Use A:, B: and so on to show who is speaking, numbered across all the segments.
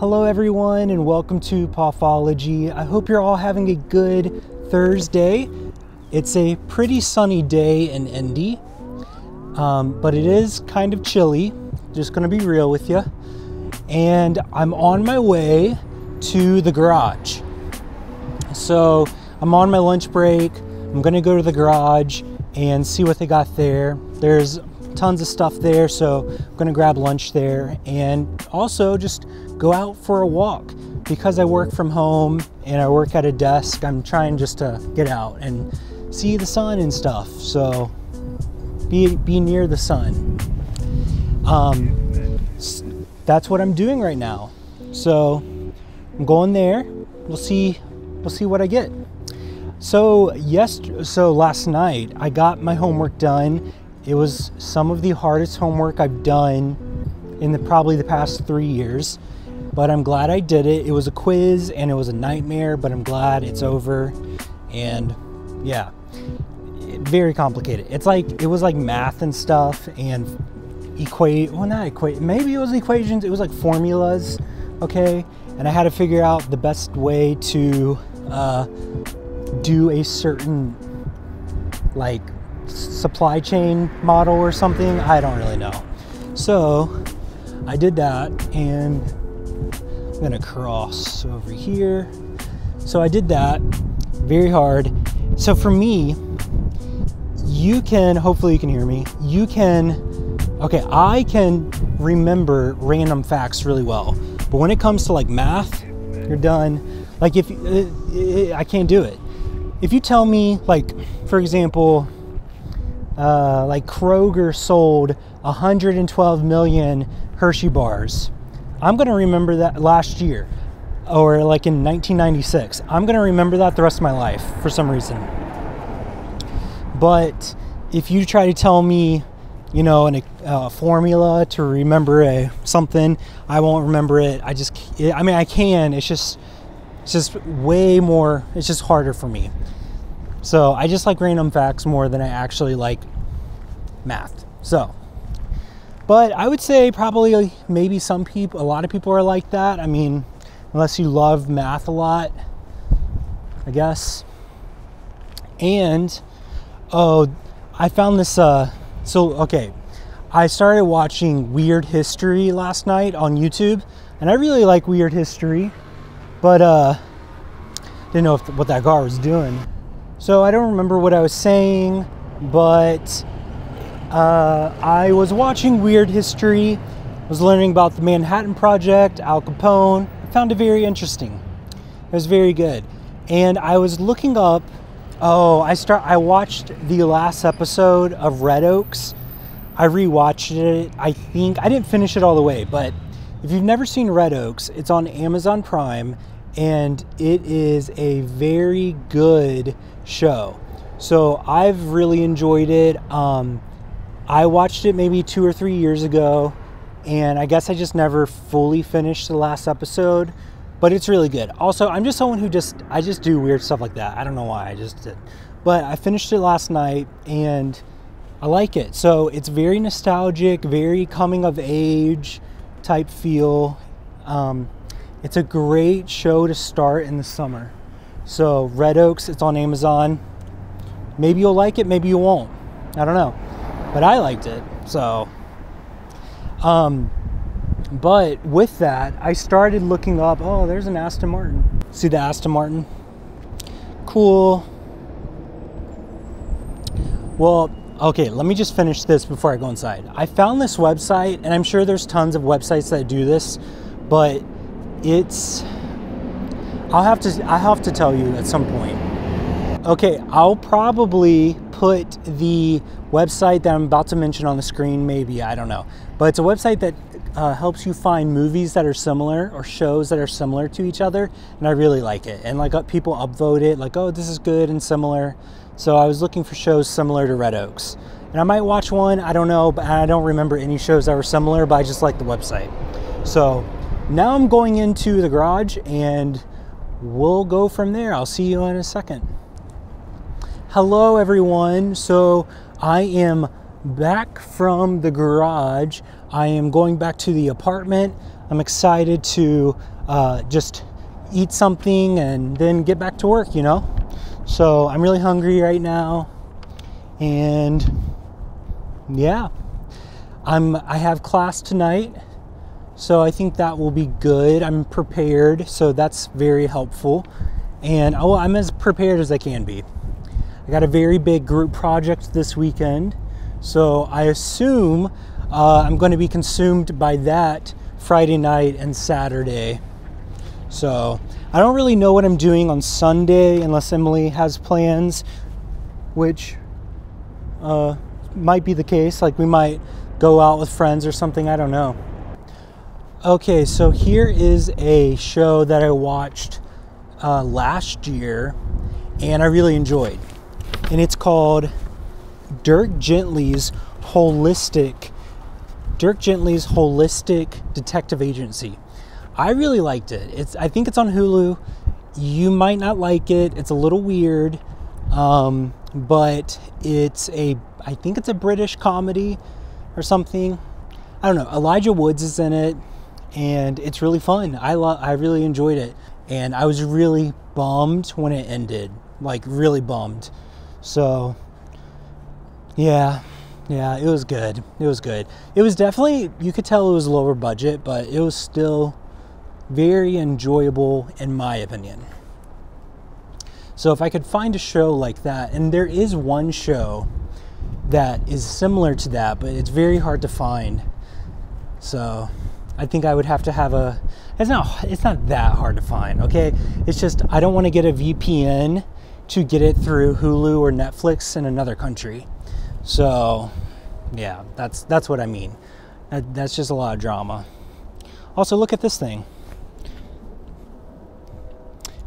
A: Hello, everyone, and welcome to Poffology. I hope you're all having a good Thursday. It's a pretty sunny day in Indy, um, but it is kind of chilly. Just gonna be real with you. And I'm on my way to the garage. So I'm on my lunch break. I'm gonna go to the garage and see what they got there. There's tons of stuff there, so I'm gonna grab lunch there and also just go out for a walk. Because I work from home and I work at a desk, I'm trying just to get out and see the sun and stuff. So be, be near the sun. Um, that's what I'm doing right now. So I'm going there. We'll see. We'll see what I get. So yes, so last night I got my homework done. It was some of the hardest homework I've done in the probably the past three years, but I'm glad I did it. It was a quiz and it was a nightmare, but I'm glad it's over. And yeah, very complicated. It's like it was like math and stuff and equate. Well, not equate. Maybe it was equations. It was like formulas. Okay, and I had to figure out the best way to uh, do a certain like supply chain model or something. I don't really know. So I did that and I'm gonna cross over here. So I did that very hard. So for me, you can, hopefully you can hear me, you can, okay, I can remember random facts really well. But when it comes to like math, you're done. Like if, uh, I can't do it. If you tell me like, for example, uh, like Kroger sold 112 million Hershey bars, I'm gonna remember that last year or like in 1996. I'm gonna remember that the rest of my life for some reason. But if you try to tell me, you know, an, a formula to remember a something, I won't remember it. I just, I mean, I can. It's just, it's just way more. It's just harder for me. So I just like random facts more than I actually like math. So, but I would say probably maybe some people, a lot of people are like that. I mean, unless you love math a lot, I guess. And oh, I found this. Uh, so okay, I started watching Weird History last night on YouTube, and I really like Weird History, but uh, didn't know if, what that car was doing. So I don't remember what I was saying, but uh, I was watching Weird History. Was learning about the Manhattan Project, Al Capone. I found it very interesting. It was very good, and I was looking up Oh, I start. I watched the last episode of Red Oaks. I rewatched it. I think I didn't finish it all the way, but if you've never seen Red Oaks, it's on Amazon Prime, and it is a very good show. So I've really enjoyed it. Um, I watched it maybe two or three years ago, and I guess I just never fully finished the last episode but it's really good. Also, I'm just someone who just I just do weird stuff like that. I don't know why I just did, but I finished it last night and I like it. So it's very nostalgic, very coming of age type feel. Um, it's a great show to start in the summer. So Red Oaks, it's on Amazon. Maybe you'll like it, maybe you won't. I don't know, but I liked it. So. Um, but with that, I started looking up. Oh, there's an Aston Martin. See the Aston Martin? Cool. Well, okay, let me just finish this before I go inside. I found this website, and I'm sure there's tons of websites that do this, but it's. I'll have to. I have to tell you at some point. Okay, I'll probably put the website that I'm about to mention on the screen. Maybe I don't know, but it's a website that uh, helps you find movies that are similar or shows that are similar to each other, and I really like it. And like uh, people upvote it, like, oh, this is good and similar. So I was looking for shows similar to Red Oaks, and I might watch one. I don't know, but I don't remember any shows that were similar. But I just like the website. So now I'm going into the garage, and we'll go from there. I'll see you in a second. Hello, everyone. So I am back from the garage. I am going back to the apartment. I'm excited to uh, just eat something and then get back to work, you know? So I'm really hungry right now. And yeah, I'm I have class tonight. So I think that will be good. I'm prepared, so that's very helpful. And oh, I'm as prepared as I can be. I got a very big group project this weekend, so I assume uh, I'm going to be consumed by that Friday night and Saturday. So I don't really know what I'm doing on Sunday unless Emily has plans, which uh, might be the case. Like we might go out with friends or something. I don't know. Okay, so here is a show that I watched uh, last year and I really enjoyed. And it's called Dirk Gently's Holistic Dirk Gently's Holistic Detective Agency. I really liked it. It's I think it's on Hulu. You might not like it. It's a little weird. Um, but it's a I think it's a British comedy or something. I don't know. Elijah Woods is in it and it's really fun. I lo- I really enjoyed it and I was really bummed when it ended. Like really bummed. So yeah, yeah, it was good. It was good. It was definitely you could tell it was lower budget, but it was still very enjoyable in my opinion. So if I could find a show like that, and there is one show that is similar to that, but it's very hard to find. So I think I would have to have a it's not it's not that hard to find, okay? It's just I don't want to get a VPN to get it through Hulu or Netflix in another country. So, yeah, that's that's what I mean. That, that's just a lot of drama. Also, look at this thing.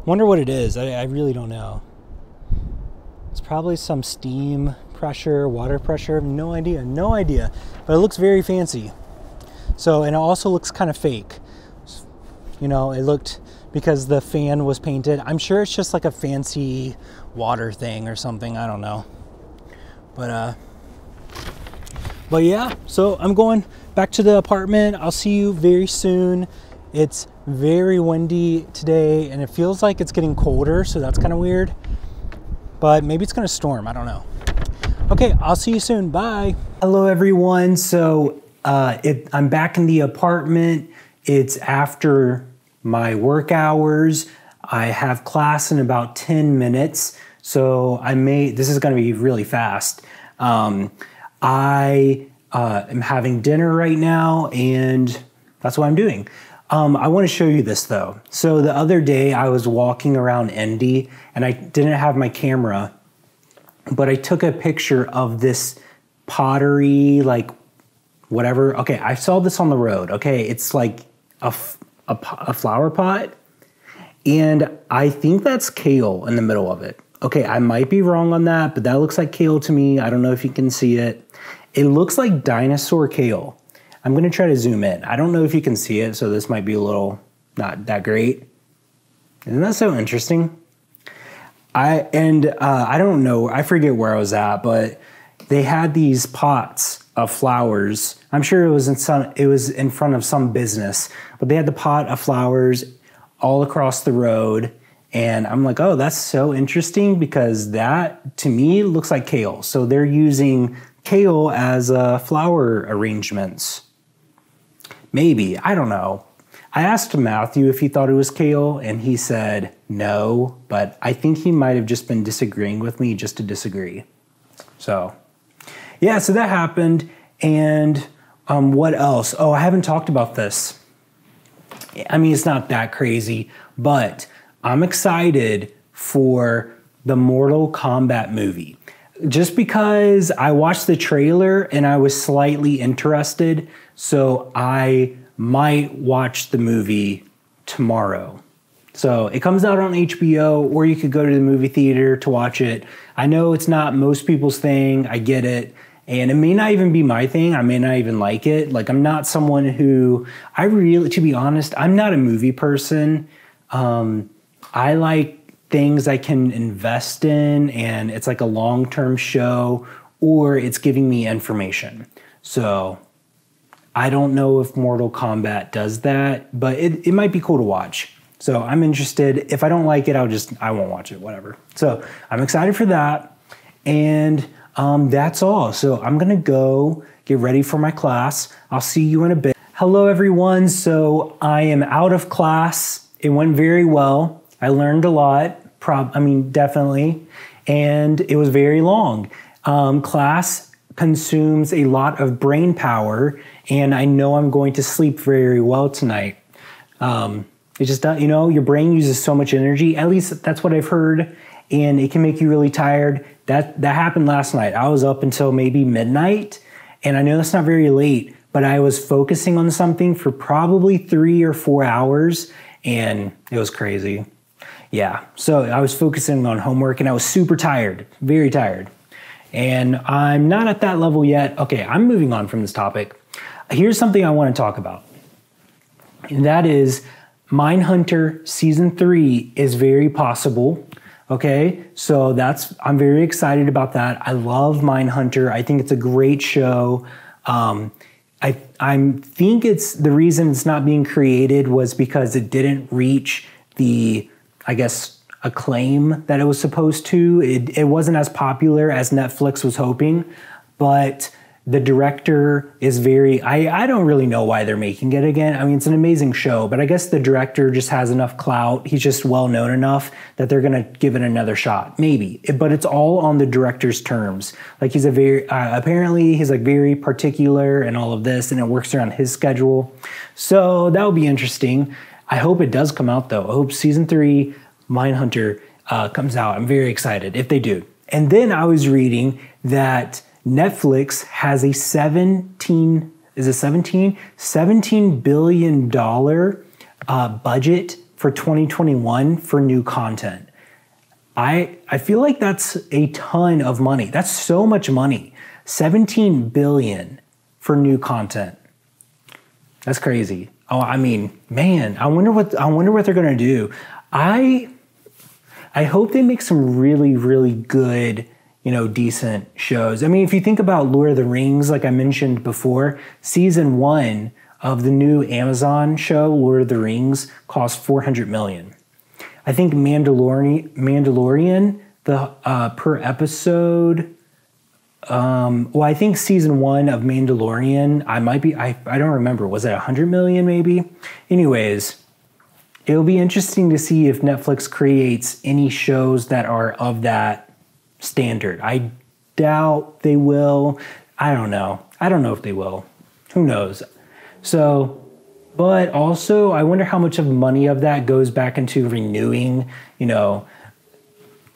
A: Wonder what it is. I, I really don't know. It's probably some steam pressure, water pressure. No idea. No idea. But it looks very fancy. So, and it also looks kind of fake. You know, it looked because the fan was painted. I'm sure it's just like a fancy water thing or something. I don't know. But uh but yeah, so I'm going back to the apartment. I'll see you very soon. It's very windy today and it feels like it's getting colder, so that's kind of weird. But maybe it's going to storm, I don't know. Okay, I'll see you soon. Bye. Hello everyone. So uh, it, I'm back in the apartment. It's after my work hours. I have class in about 10 minutes. So I may, this is going to be really fast. Um, I uh, am having dinner right now and that's what I'm doing. Um, I want to show you this though. So the other day I was walking around Indy and I didn't have my camera, but I took a picture of this pottery, like whatever. Okay, I saw this on the road. Okay, it's like a, a, a flower pot. And I think that's kale in the middle of it. Okay, I might be wrong on that, but that looks like kale to me. I don't know if you can see it. It looks like dinosaur kale. I'm gonna try to zoom in. I don't know if you can see it, so this might be a little not that great. Isn't that so interesting? I and uh, I don't know. I forget where I was at, but they had these pots of flowers. I'm sure it was in some. It was in front of some business, but they had the pot of flowers all across the road and I'm like, oh, that's so interesting because that to me looks like kale. So they're using kale as uh, flower arrangements. Maybe, I don't know. I asked Matthew if he thought it was kale, and he said no, but I think he might have just been disagreeing with me just to disagree. So, yeah, so that happened. And um, what else? Oh, I haven't talked about this. I mean, it's not that crazy, but I'm excited for the Mortal Kombat movie. Just because I watched the trailer and I was slightly interested, so I might watch the movie tomorrow. So it comes out on HBO, or you could go to the movie theater to watch it. I know it's not most people's thing, I get it. And it may not even be my thing. I may not even like it. Like, I'm not someone who, I really, to be honest, I'm not a movie person. Um, I like things I can invest in and it's like a long term show or it's giving me information. So I don't know if Mortal Kombat does that, but it, it might be cool to watch. So I'm interested. If I don't like it, I'll just, I won't watch it, whatever. So I'm excited for that. And um, that's all. So I'm to go get ready for my class. I'll see you in a bit. Hello, everyone. So I am out of class. It went very well. I learned a lot. Prob- I mean, definitely. And it was very long. Um, class consumes a lot of brain power, and I know I'm going to sleep very well tonight. Um, it just you know, your brain uses so much energy. At least that's what I've heard, and it can make you really tired. That that happened last night. I was up until maybe midnight, and I know that's not very late, but I was focusing on something for probably three or four hours, and it was crazy. Yeah, so I was focusing on homework, and I was super tired, very tired. And I'm not at that level yet. Okay, I'm moving on from this topic. Here's something I want to talk about. And that is Mindhunter season three is very possible. Okay, so that's I'm very excited about that. I love Mindhunter. I think it's a great show. Um, I I think it's the reason it's not being created was because it didn't reach the I guess acclaim that it was supposed to. It, it wasn't as popular as Netflix was hoping, but the director is very I, I don't really know why they're making it again. I mean it's an amazing show but i guess the director just has enough clout. He's just well known enough that they're going to give it another shot maybe. But it's all on the director's terms. Like he's a very uh, apparently he's like very particular and all of this and it works around his schedule. So that would be interesting. I hope it does come out though. I hope season three mindhunter uh, comes out. I'm very excited if they do. And then i was reading that Netflix has a 17 is it 17 17 billion dollar uh, budget for 2021 for new content. I I feel like that's a ton of money. That's so much money. 17 billion for new content. That's crazy. Oh, I mean, man, I wonder what I wonder what they're going to do. I I hope they make some really really good you know, decent shows. I mean, if you think about Lord of the Rings, like I mentioned before, season one of the new Amazon show, Lord of the Rings, cost 400 million. I think Mandalorian, Mandalorian the uh, per episode. Um, well, I think season one of Mandalorian, I might be, I, I don't remember, was it 100 million maybe? Anyways, it'll be interesting to see if Netflix creates any shows that are of that standard. I doubt they will. I don't know. I don't know if they will. Who knows? So, but also, I wonder how much of money of that goes back into renewing, you know,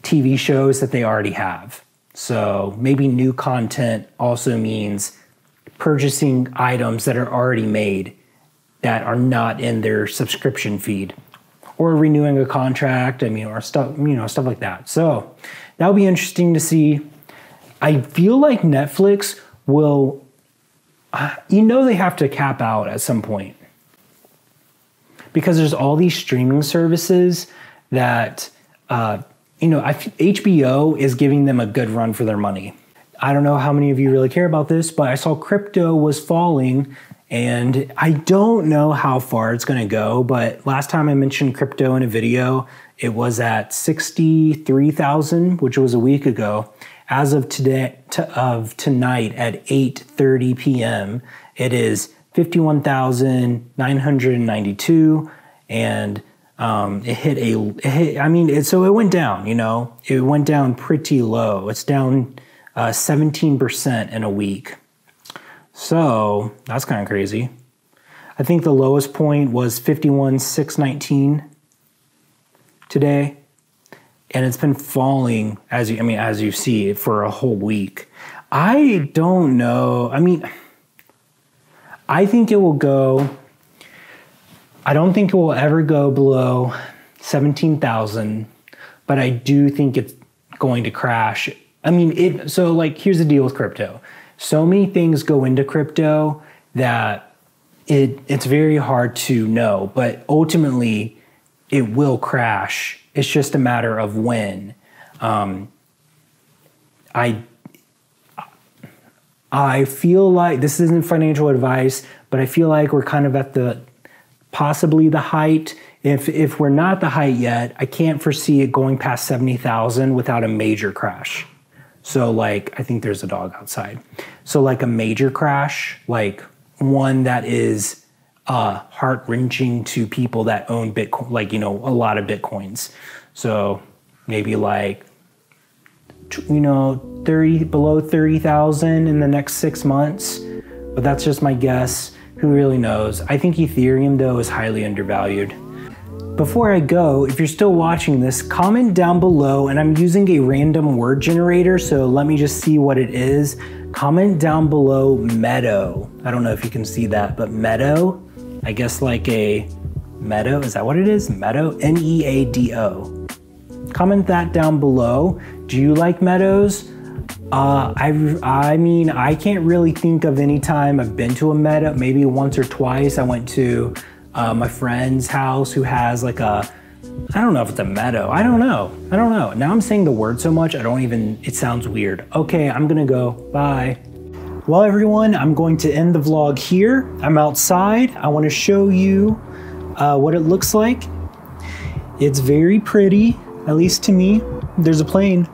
A: TV shows that they already have. So maybe new content also means purchasing items that are already made that are not in their subscription feed or renewing a contract. I mean, or stuff, you know, stuff like that. So That'll be interesting to see. I feel like Netflix will, uh, you know, they have to cap out at some point because there's all these streaming services that, uh, you know, HBO is giving them a good run for their money. I don't know how many of you really care about this, but I saw crypto was falling and I don't know how far it's going to go. But last time I mentioned crypto in a video, it was at 63,000, which was a week ago. As of today, to, of tonight at 8:30 p.m., it is 51,992, and um, it hit a. It hit, I mean, it, so it went down. You know, it went down pretty low. It's down uh, 17% in a week. So that's kind of crazy. I think the lowest point was 51,619 today, and it's been falling as you I mean as you see for a whole week. I don't know. I mean, I think it will go. I don't think it will ever go below seventeen thousand, but I do think it's going to crash. I mean, it. So like, here's the deal with crypto. So many things go into crypto that it it's very hard to know, but ultimately it will crash. It's just a matter of when. Um, I I feel like this isn't financial advice, but I feel like we're kind of at the possibly the height. If if we're not the height yet, I can't foresee it going past 70,000 without a major crash. So like I think there's a dog outside. So like a major crash, like one that is uh, heart wrenching to people that own Bitcoin, like you know a lot of bitcoins. So maybe like you know 30 below 30,000 in the next 6 months. But that's just my guess. Who really knows? I think Ethereum though is highly undervalued. Before I go, if you're still watching this, comment down below, and I'm using a random word generator, so let me just see what it is. Comment down below meadow. I don't know if you can see that, but meadow, I guess like a meadow, is that what it is? Meadow, N-E-A-D-O. Comment that down below. Do you like meadows? Uh, I, I mean, I can't really think of any time I've been to a meadow. Maybe once or twice I went to uh, my friend's house who has like a, I don't know if it's a meadow. I don't know. I don't know. Now I'm saying the word so much, I don't even, it sounds weird. Okay, I'm gonna go. Bye. Well, everyone, I'm going to end the vlog here. I'm outside. I want to show you uh, what it looks like. It's very pretty, at least to me. There's a plane.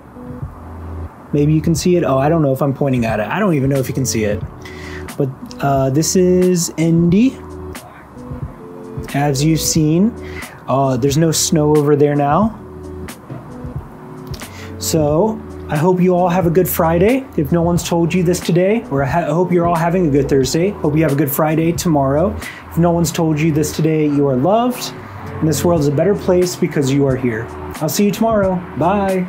A: Maybe you can see it. Oh, I don't know if I'm pointing at it. I don't even know if you can see it. But uh, this is Indy as you've seen. Uh, there's no snow over there now. So I hope you all have a good Friday. If no one's told you this today, or I hope you're all having a good Thursday. Hope you have a good Friday tomorrow. If no one's told you this today, you are loved. And this world is a better place because you are here. I'll see you tomorrow. Bye.